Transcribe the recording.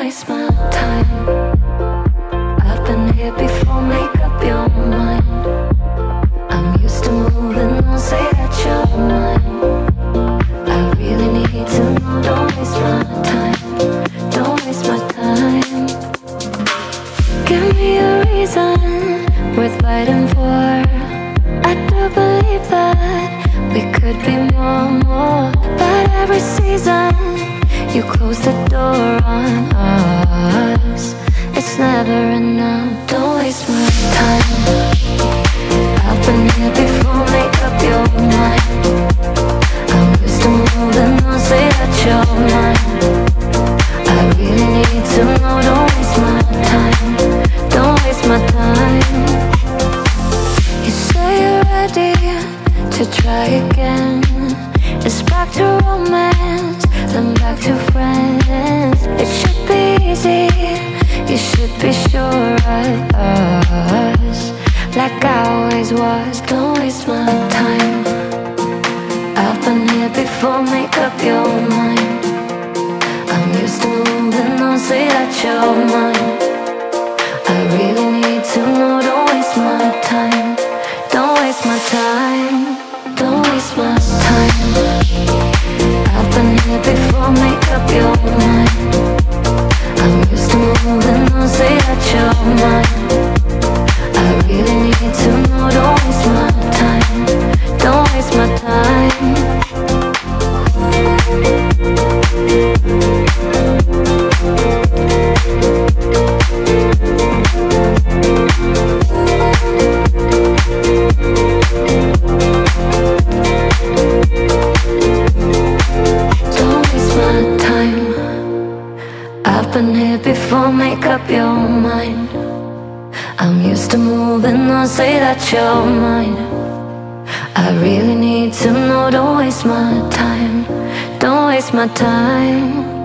waste my time. I've been here before, make up your mind. I'm used to moving on, say that you're mine. I really need to know, don't waste my time. Don't waste my time. Give me a reason worth fighting for. Need to know, don't waste my time. Don't waste my time. You say you're ready to try again. It's back to romance, then back to friends. It should be easy, you should be sure of us. Like I always was, don't waste my time. I've been here before, make up your mind. Say that you're mine. I really need to know, don't waste my time. Don't waste my time. Don't waste my time. I've been here before, make up your mind. I'm used to moving on, say that you're mine. Been here before, make up your mind. I'm used to moving on, say that you're mine. I really need to know, don't waste my time. Don't waste my time.